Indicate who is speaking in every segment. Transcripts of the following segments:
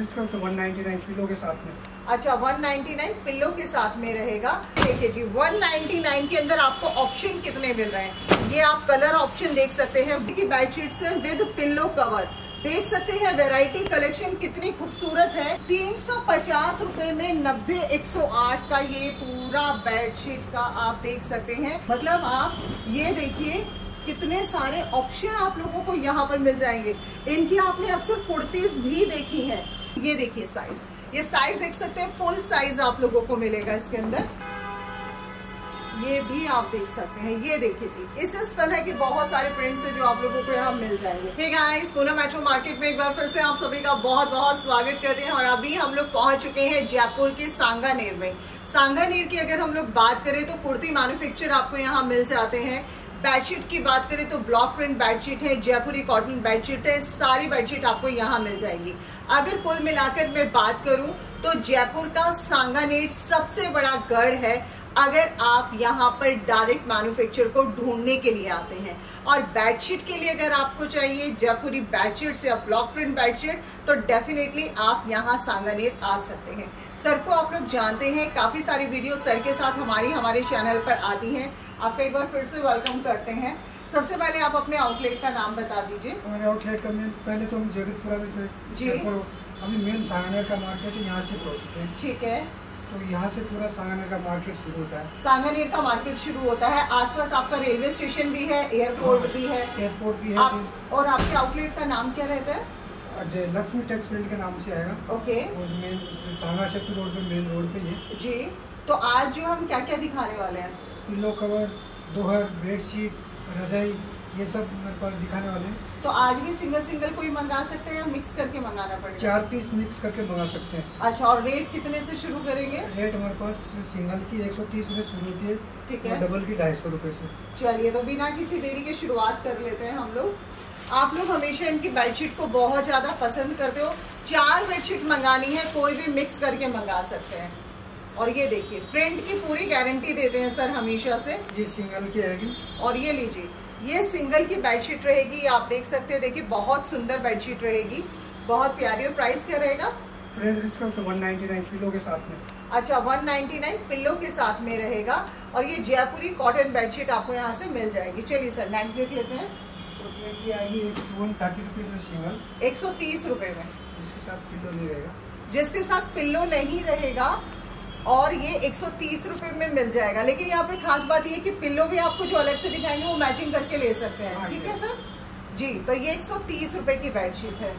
Speaker 1: इसका तो 199 किलो के साथ में।
Speaker 2: अच्छा 199 पिल्लो के साथ में रहेगा। देखिए जी 199 के अंदर आपको ऑप्शन कितने मिल रहे हैं? ये आप कलर ऑप्शन देख सकते हैं। की बेडशीट है विद पिल्लो कवर देख सकते हैं वैरायटी कलेक्शन कितनी खूबसूरत है। तीन सौ पचास रूपए में नब्बे, एक सौ आठ का ये पूरा बेडशीट का आप देख सकते हैं। मतलब आप ये देखिए, कितने सारे ऑप्शन आप लोगों को यहाँ पर मिल जाएँगे। इनकी आपने अक्सर कुर्तीज भी देखी है। ये देखिए साइज़ ये साइज़ देख सकते हैं फुल साइज़ आप लोगों को मिलेगा इसके अंदर. ये भी आप देख सकते हैं, ये देखिए जी. इस इस तरह के बहुत सारे प्रिंट्स है जो आप लोगों को यहाँ मिल जाएँगे. ठीक है इस पूना मेट्रो मार्केट में एक बार फिर से आप सभी का बहुत बहुत स्वागत करते हैं और अभी हम लोग पहुँच चुके हैं जयपुर के सांगानेर में. सांगानेर की अगर हम लोग बात करें तो कुर्ती मैन्युफैक्चर आपको यहाँ मिल जाते हैं. बेडशीट की बात करें तो ब्लॉक प्रिंट बेडशीट है, जयपुरी कॉटन बेडशीट है, सारी बेडशीट आपको यहाँ मिल जाएँगी। अगर कुल मिलाकर मैं बात करूँ तो जयपुर का सांगानेर सबसे बड़ा गढ़ है, अगर आप यहाँ पर डायरेक्ट मैन्युफैक्चर को ढूँढने के लिए आते हैं। और बेडशीट के लिए अगर आपको चाहिए जयपुरी बेडशीट या ब्लॉक प्रिंट बेडशीट तो डेफिनेटली आप यहाँ सांगानेर आ सकते हैं। सर को आप लोग जानते हैं, काफ़ी सारी वीडियो सर के साथ हमारी, हमारे चैनल पर आती हैं। आपका एक बार फिर से वेलकम करते हैं। सबसे पहले आप अपने आउटलेट का नाम बता दीजिए।
Speaker 1: हमारे आउटलेट का मेन पहले तो हम जगतपुरा में थे
Speaker 2: जी।
Speaker 1: अभी मेन सांगनेर का मार्केट यहाँ से पहुँच चुके हैं।
Speaker 2: ठीक है।
Speaker 1: तो यहाँ से पूरा सांगनेर का मार्केट शुरू होता है।
Speaker 2: सांगानेर का मार्केट शुरू होता है। आसपास आपका रेलवे स्टेशन भी है एयरपोर्ट भी है।
Speaker 1: एयरपोर्ट भी है।
Speaker 2: आप और आपके आउटलेट का नाम क्या रहता है?
Speaker 1: और जो लक्ष्मी टेक्सटाइल के नाम से आएगा।
Speaker 2: ओके
Speaker 1: और मेन सांगा सेक्टर रोड पे मेन रोड पे ये
Speaker 2: जी। तो आज जो हम क्या क्या दिखाने वाले हैं?
Speaker 1: पिल्लो कवर दोहर बेडशीट रजाई ये सब मेरे पास दिखाने वाले हैं।
Speaker 2: तो आज भी सिंगल सिंगल कोई मंगा सकते हैं या मिक्स करके मंगाना पड़ेगा?
Speaker 1: चार पीस मिक्स करके मंगा सकते हैं।
Speaker 2: अच्छा और रेट कितने से शुरू करेंगे?
Speaker 1: रेट हमारे पास सिंगल की एक सौ तीस रुपये शुरू होती है
Speaker 2: ठीक है।
Speaker 1: डबल की ढाई सौ रूपए से।
Speaker 2: चलिए तो बिना किसी देरी के शुरुआत कर लेते हैं हम लोग। आप लोग हमेशा इनकी बेडशीट को बहुत ज़्यादा पसंद करते हो। चार बेडशीट मंगानी है कोई भी मिक्स करके मंगा सकते हैं। और ये देखिए प्रिंट की पूरी गारंटी देते हैं सर हमेशा से।
Speaker 1: ये सिंगल की आएगी।
Speaker 2: और ये लीजिए ये सिंगल की बेडशीट रहेगी आप देख सकते हैं देखिए बहुत सुंदर बेडशीट रहेगी बहुत प्यारी और प्राइस क्या रहेगा?
Speaker 1: तो वन नाइन्टी नाइन के साथ में।
Speaker 2: अच्छा 199 पिल्लो के साथ में रहेगा और ये जयपुरी कॉटन बेडशीट आपको यहाँ से मिल जाएगी। चलिए सर नेक्स्ट देख लेते हैं।
Speaker 1: एक
Speaker 2: सौ तीस रुपए में।
Speaker 1: जिसके साथ पिलो नहीं रहेगा।
Speaker 2: जिसके साथ पिल्लो नहीं रहेगा और ये 130 रुपए में मिल जाएगा। लेकिन यहाँ पे खास बात ये कि पिल्लो भी आपको जो अलग से दिखाएँगे वो मैचिंग करके ले सकते हैं।
Speaker 1: हाँ,
Speaker 2: ठीक है सर? जी तो ये 130 रुपए की बेडशीट है।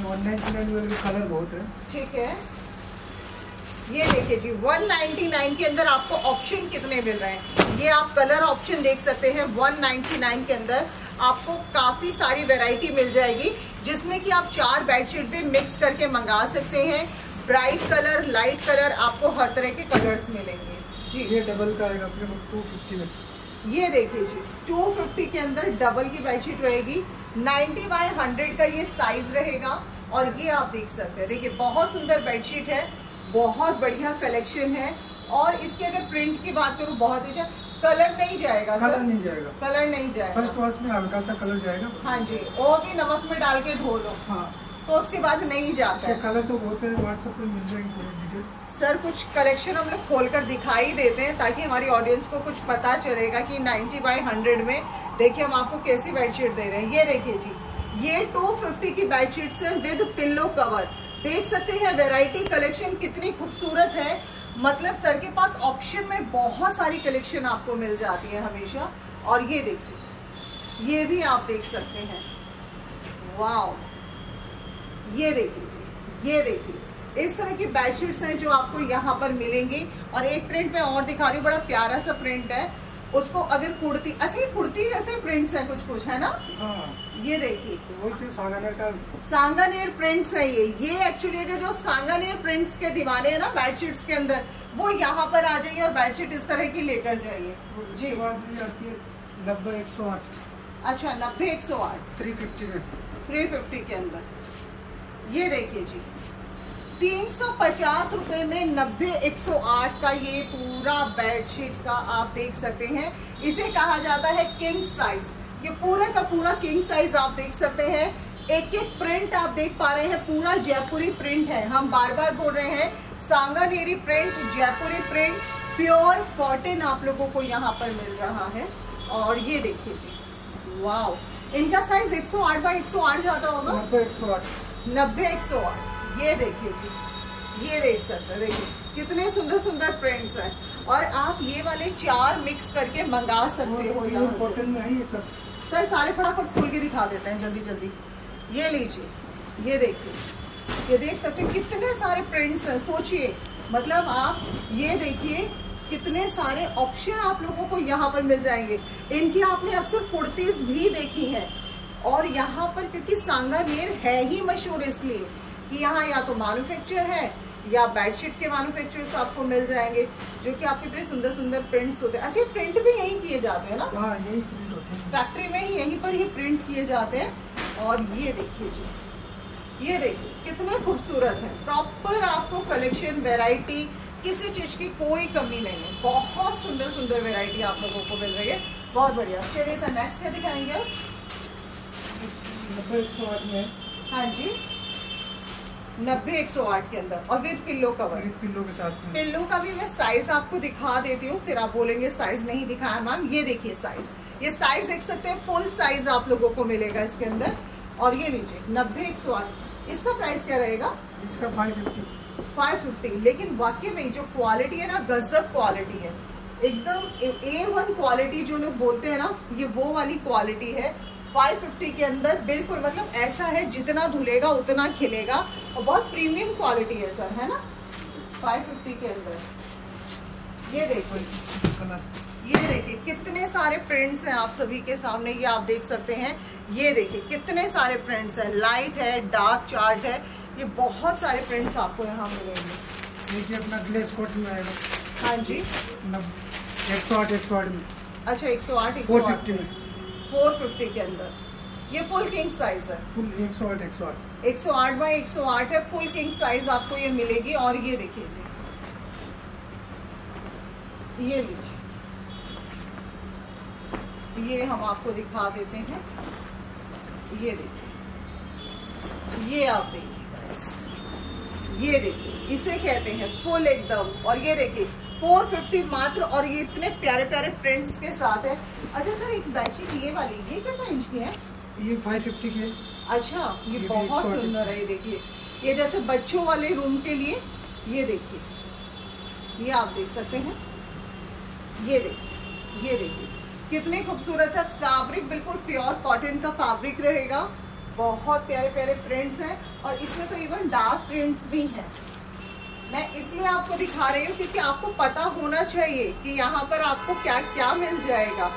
Speaker 1: कलर बहुत है।
Speaker 2: ठीक है। ये देखिए जी 199 के अंदर आपको ऑप्शन कितने मिल रहे हैं? ये आप कलर ऑप्शन देख सकते हैं 199 के अंदर आपको काफ़ी सारी वैरायटी मिल जाएगी जिसमें कि आप चार बेडशीट भी मिक्स करके मंगा सकते हैं। ब्राइट कलर लाइट कलर आपको हर तरह के कलर्स मिलेंगे। जी।
Speaker 1: ये डबल का आएगा अपने टू फिफ्टी में।
Speaker 2: ये देखिए जी 250 के अंदर डबल की बेडशीट रहेगी। 90 बाय 100 का ये साइज़ रहेगा और ये आप देख सकते हैं। देखिए बहुत सुंदर बेडशीट है बहुत बढ़िया कलेक्शन है और इसके अगर प्रिंट की बात करूँ बहुत ही कलर नहीं जाएगा
Speaker 1: कलर
Speaker 2: सर
Speaker 1: नहीं जाएगा।
Speaker 2: कलर नहीं जाएगा।
Speaker 1: फ़र्स्ट वॉश में हल्का सा कलर जाएगा।
Speaker 2: हाँ जी और भी नमक में डाल के धो लो।
Speaker 1: हाँ।
Speaker 2: तो उसके बाद नहीं जाता है।
Speaker 1: कलर तो बहुत है व्हाट्सएप पे मिल जाएँगे पूरी
Speaker 2: सर कुछ कलेक्शन हम लोग खोल कर दिखाई देते हैं ताकि हमारी ऑडियंस को कुछ पता चलेगा कि 90 बाय 100 में देखिए हम आपको कैसी बेडशीट दे रहे हैं। ये देखिए जी ये 250 की बेडशीट है विद पिल्लो कवर देख सकते हैं वैरायटी कलेक्शन कितनी खूबसूरत है। मतलब सर के पास ऑप्शन में बहुत सारी कलेक्शन आपको मिल जाती है हमेशा। और ये देखिए ये भी आप देख सकते हैं। वाओ ये देखिए जी ये देखिए। इस तरह की बेडशीट्स हैं जो आपको यहाँ पर मिलेंगी। और एक प्रिंट में और दिखा रही हूँ बड़ा प्यारा सा प्रिंट है। उसको अगर कुर्ती अच्छा ये कुर्ती जैसे प्रिंट्स है कुछ कुछ है ना?
Speaker 1: हाँ।
Speaker 2: ये देखिए।
Speaker 1: तो तो सागानेर का
Speaker 2: सांगानेर प्रिंट्स है ये। ये एक्चुअली अगर जो सांगानेर प्रिंट्स के दीवाने हैं ना बेडशीट्स के अंदर वो यहाँ पर आ जाइए और बेडशीट इस तरह की लेकर जाइए। जी।
Speaker 1: आती है नब्बे एक सौ आठ।
Speaker 2: अच्छा नब्बे एक सौ आठ।
Speaker 1: थ्री फिफ्टी में।
Speaker 2: थ्री फिफ्टी के अंदर। ये देखिए जी, तीन सौ पचास रूपए में नब्बे एक सौ आठ का ये पूरा बेडशीट का आप देख सकते हैं। इसे कहा जाता है किंग साइज़। ये पूरा का पूरा किंग साइज़ आप देख सकते हैं। एक एक प्रिंट आप देख पा रहे हैं, पूरा जयपुरी प्रिंट है। हम बार बार बोल रहे हैं, Sanganeri print, Jaipuri print, pure cotton आप लोगों को यहाँ पर मिल रहा है। और ये देखिए जी वाह इनका साइज़ 108 बाय 108 जाता होगा।
Speaker 1: नब्बे एक सौ आठ।
Speaker 2: नब्बे एक सौ आठ ये देखिए जी ये देख सकते हैं देखिए कितने सुंदर सुंदर प्रिंट्स हैं। और आप ये वाले चार मिक्स करके मंगा सकते हो
Speaker 1: है ये सब।
Speaker 2: सर सारे फटाफट खोल के दिखा देते हैं जल्दी जल्दी। ये लीजिए ये देखिए। ये देख सकते हैं कितने सारे प्रिंट्स हैं सोचिए। मतलब आप ये देखिए कितने सारे ऑप्शन आप लोगों को यहाँ पर मिल जाएँगे। इनकी आपने अक्सर कुर्तीज भी देखी हैं। और यहाँ पर क्योंकि सांगानेर है ही मशहूर इसलिए कि यहाँ या तो मैन्युफैक्चर है या बेडशीट के मैन्युफैक्चरर्स आपको मिल जाएँगे जो कि आपके इतने सुंदर सुंदर प्रिंट्स होते हैं। अच्छा प्रिंट भी यहीं किए जाते हैं ना?
Speaker 1: हाँ यही प्रिंट होते हैं।
Speaker 2: फैक्ट्री में ही यहीं पर ही प्रिंट किए जाते हैं। और ये देखिए जी ये देखिए कितने खूबसूरत है। प्रॉपर आपको कलेक्शन वेराइटी किसी चीज़ की कोई कमी नहीं है। बहुत सुंदर सुंदर वैरायटी आप लोगों को मिल रही है। बहुत बढ़िया। चलिए सर नेक्स्ट क्या दिखाएँगे?
Speaker 1: नब्बे एक सौ आठ में हाँ।
Speaker 2: जी। नब्बे एक सौ आठ के अंदर और विद पिल्लो कवर।
Speaker 1: एक पिल्लो के साथ
Speaker 2: पिल्लो का भी मैं साइज़ आपको दिखा देती हूँ फिर आप बोलेंगे साइज़ नहीं दिखाया मैम ये देखिए साइज़ ये साइज़ देख सकते हैं फुल साइज़ आप लोगों को मिलेगा इसके अंदर। और ये लीजिए नब्बे एक सौ आठ। इसका प्राइस क्या रहेगा?
Speaker 1: इसका फाइव फिफ्टी
Speaker 2: 550 लेकिन वाकई में जो क्वालिटी है ना गजब क्वालिटी है। एकदम ए वन क्वालिटी जो लोग बोलते हैं ना ये वो वाली क्वालिटी है। 550 के अंदर बिल्कुल मतलब ऐसा है जितना धुलेगा उतना खिलेगा। और बहुत प्रीमियम क्वालिटी है सर है ना? 550 के अंदर। ये
Speaker 1: कलर
Speaker 2: ये देखिए कितने सारे प्रिंट्स हैं आप सभी के सामने ये आप देख सकते हैं। ये देखिए कितने सारे प्रिंट्स हैं। लाइट है डार्क चार्ट है। ये बहुत सारे प्रिंट्स आपको यहाँ मिलेंगे।
Speaker 1: देखिए अपना ग्लेस कोट में आएगा।
Speaker 2: हाँ जी।
Speaker 1: एक सौ आठ एक सौ आठ में।
Speaker 2: अच्छा 108 एक
Speaker 1: फोर फिफ्टी में।
Speaker 2: फोर फिफ्टी के अंदर। ये फुल किंग साइज़ है।
Speaker 1: फुल एक सौ आठ एक सौ आठ।
Speaker 2: 108 बाय 108 है फुल किंग साइज़ आपको ये मिलेगी और ये देखिए जी। ये लीजिए। ये हम आपको दिखा देते हैं। ये देखिए। ये आप देखिए। ये देखिए। इसे कहते हैं फुल एकदम। और ये देखिए 450 मात्र और ये इतने प्यारे प्यारे प्रिंट्स के साथ है। अच्छा सर एक बेडशीट ये वाली ये कैसा इंच की है?
Speaker 1: ये फाइव फिफ्टी के
Speaker 2: अच्छा ये
Speaker 1: ये
Speaker 2: बहुत सुंदर है ये देखिए। ये जैसे बच्चों वाले रूम के लिए ये देखिए। ये आप देख सकते हैं। ये देखिए ये देखिए। कितने खूबसूरत है फैब्रिक बिल्कुल प्योर कॉटन का फैब्रिक रहेगा। बहुत प्यारे प्यारे प्रिंट्स हैं और इसमें तो इवन डार्क प्रिंट्स भी हैं। मैं इसलिए आपको दिखा रही हूँ क्योंकि आपको पता होना चाहिए कि यहाँ पर आपको क्या क्या मिल जाएगा।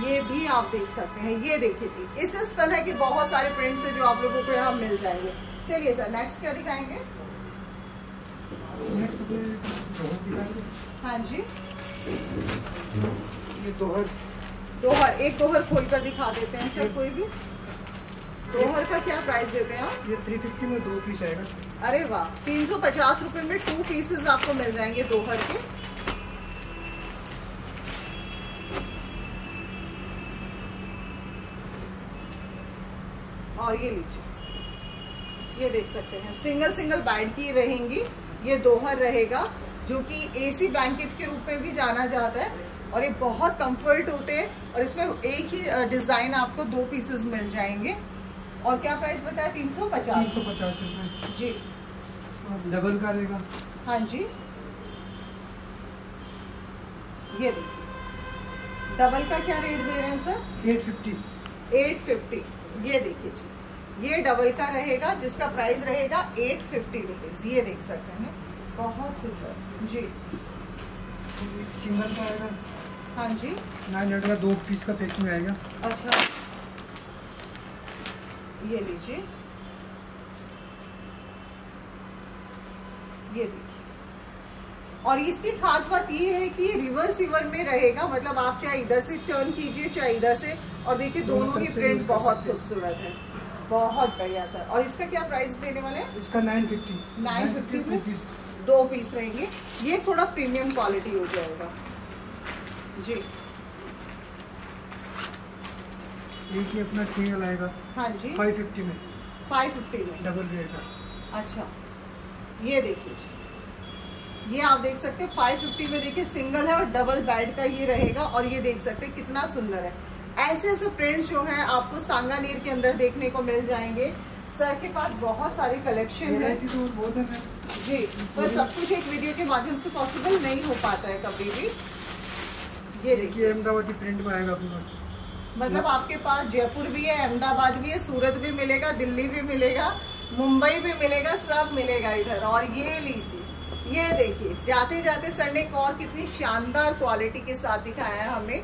Speaker 2: ये भी आप देख सकते हैं। ये देखिए जी इस इस तरह के बहुत सारे प्रिंट्स हैं जो आप लोगों को यहाँ मिल जाएँगे। चलिए सर नेक्स्ट क्या दिखाएँगे? हाँ जी।
Speaker 1: ये दोहर।
Speaker 2: दोहर एक दोहर खोलकर दिखा देते हैं सर कोई भी। दोहर का क्या प्राइस देते हैं आप
Speaker 1: ये थ्री फिफ्टी में दो पीस आएगा।
Speaker 2: अरे वाह तीन सौ पचास रुपए में टू पीसेस आपको मिल जाएँगे दोहर के। और ये लीजिए ये देख सकते हैं। सिंगल सिंगल बैंड की रहेंगी ये दोहर रहेगा जो कि एसी ब्लैंकेट के रूप में भी जाना जाता है और ये बहुत कंफर्ट होते हैं और इसमें एक ही डिज़ाइन आपको दो पीसेस मिल जाएँगे। और क्या प्राइस बताया? तीन सौ
Speaker 1: तीन
Speaker 2: पचास
Speaker 1: सौ पचास रुपये
Speaker 2: जी।
Speaker 1: डबल का रहेगा।
Speaker 2: हाँ जी। ये देखिए। डबल का क्या रेट दे रहे हैं सर
Speaker 1: एट फिफ्टी।
Speaker 2: 850 ये देखिए जी। ये डबल का रहेगा जिसका प्राइस रहेगा एट फिफ्टी रुपीज़ ये देख सकते हैं। बहुत सुंदर। जी।
Speaker 1: सिंगल का आएगा।
Speaker 2: हाँ जी।
Speaker 1: नाइन हंड्रेड का दो पीस का पैकिंग आएगा।
Speaker 2: अच्छा। ये लीजिए। ये देखिए और इसकी खास बात ये है कि रिवर्सिबल में रहेगा मतलब आप चाहे इधर से टर्न कीजिए चाहे इधर से। और देखिए
Speaker 1: दोनों
Speaker 2: ही
Speaker 1: तरफ़ से
Speaker 2: प्रिंट बहुत खूबसूरत है। बहुत बढ़िया सर। और इसका क्या प्राइस देने वाले हैं?
Speaker 1: इसका नाइन फिफ्टी
Speaker 2: 950 में?
Speaker 1: पीस
Speaker 2: दो पीस रहेंगे। ये थोड़ा प्रीमियम क्वालिटी हो जाएगा। जी।
Speaker 1: एक ही अपना सिंगल आएगा।
Speaker 2: हाँ जी।
Speaker 1: फाइव फिफ्टी में।
Speaker 2: फाइव फिफ्टी में।
Speaker 1: डबल बेड का।
Speaker 2: अच्छा। ये देखिए ये आप देख सकते हैं फाइव फिफ्टी में देखिए सिंगल है और डबल बेड का ये रहेगा और ये देख सकते हैं कितना सुंदर है। ऐसे ऐसे प्रिंट्स जो हैं आपको सांगानेर के अंदर देखने को मिल जाएँगे। सर के पास बहुत सारे कलेक्शन है।
Speaker 1: तो है
Speaker 2: जी पर सब कुछ एक वीडियो के माध्यम से पॉसिबल नहीं हो पाता है कभी भी। ये देखिए।
Speaker 1: अहमदाबादी प्रिंट में आएगा अपने
Speaker 2: मतलब आपके पास जयपुर भी है अहमदाबाद भी है सूरत भी मिलेगा दिल्ली भी मिलेगा मुंबई भी मिलेगा सब मिलेगा इधर। और ये लीजिए ये देखिए जाते जाते सर ने और कितनी शानदार क्वालिटी के साथ दिखाया है हमें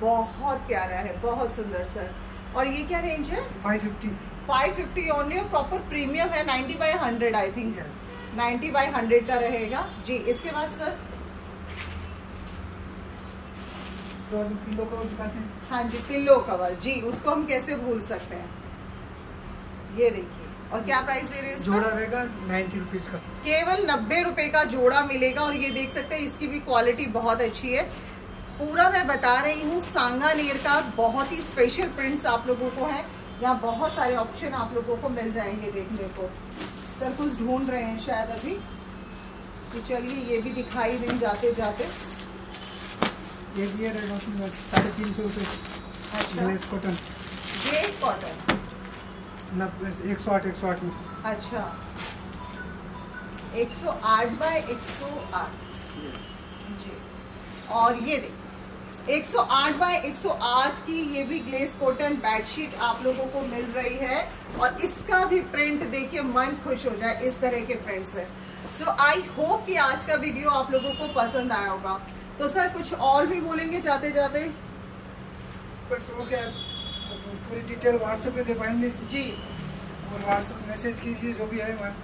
Speaker 2: बहुत प्यारा है बहुत सुंदर सर और ये क्या रेंज है?
Speaker 1: फाइव फिफ्टी
Speaker 2: 550 ओनली और प्रॉपर प्रीमियम है 90 बाई 100 आई थिंक 90 बाई 100 का रहेगा। जी इसके बाद सर
Speaker 1: पिलो दिखाते हैं?
Speaker 2: हाँ जी पिल्लो कवर जी उसको हम कैसे भूल सकते हैं? ये देखिए। और क्या प्राइस दे रहे हैं
Speaker 1: जोड़ा रहेगा नाइन्टी रुपीज़ का।
Speaker 2: केवल नब्बे रुपए का जोड़ा मिलेगा और ये देख सकते हैं इसकी भी क्वालिटी बहुत अच्छी है। पूरा मैं बता रही हूँ सांगानेर का बहुत ही स्पेशल प्रिंट्स आप लोगों को है। यहाँ बहुत सारे ऑप्शन आप लोगों को मिल जाएँगे देखने को। सर कुछ ढूंढ रहे हैं शायद अभी। तो चलिए ये भी दिखाई दें जाते जाते
Speaker 1: एक ये रहेगा उसमें साढ़े तीन सौ रुपये ग्लेस कॉटन
Speaker 2: ये कॉटन
Speaker 1: एक सौ आठ एक सौ आठ में
Speaker 2: अच्छा 108 बाय 108 जी और ये देखिए 108 बाय 108 की ये भी ग्लेस कॉटन बेडशीट आप लोगों को मिल रही है और इसका भी प्रिंट देखिए मन खुश हो जाए इस तरह के प्रिंट्स है सो आई होप कि आज का वीडियो आप लोगों को पसंद आया होगा। तो सर कुछ और भी बोलेंगे जाते जाते
Speaker 1: बस हो गया। पूरी डिटेल व्हाट्सएप पे दे पाएँगे?
Speaker 2: जी।
Speaker 1: और व्हाट्सएप मैसेज कीजिए जो भी है हमारा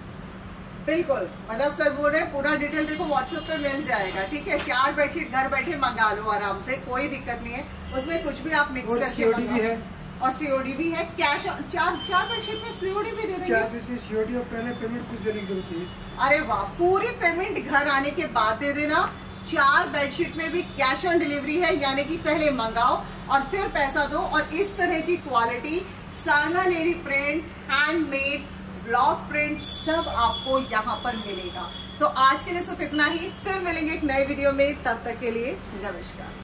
Speaker 2: बिल्कुल। मतलब सर बोल रहे पूरा डिटेल देखो व्हाट्सएप पे मिल जाएगा ठीक है? चार बेडशीट घर बैठे मंगा लो आराम से कोई दिक्कत नहीं है। उसमें कुछ भी आप मिक्स करके
Speaker 1: सीओडी भी है।
Speaker 2: और सीओडी भी है कैश चार चार बेडशीट में सीओडी भी दे
Speaker 1: चार
Speaker 2: देंगे
Speaker 1: सीओडी और पहले पेमेंट कुछ देने की ज़रूरत नहीं है।
Speaker 2: अरे वाह पूरी पेमेंट घर आने के बाद दे देना। चार बेडशीट में भी कैश ऑन डिलीवरी है यानी कि पहले मंगाओ और फिर पैसा दो। और इस तरह की quality Sanganeri print handmade block print सब आपको यहाँ पर मिलेगा। सो so, आज के लिए सिर्फ़ इतना ही। फिर मिलेंगे एक नए वीडियो में। तब तक के लिए नमस्कार।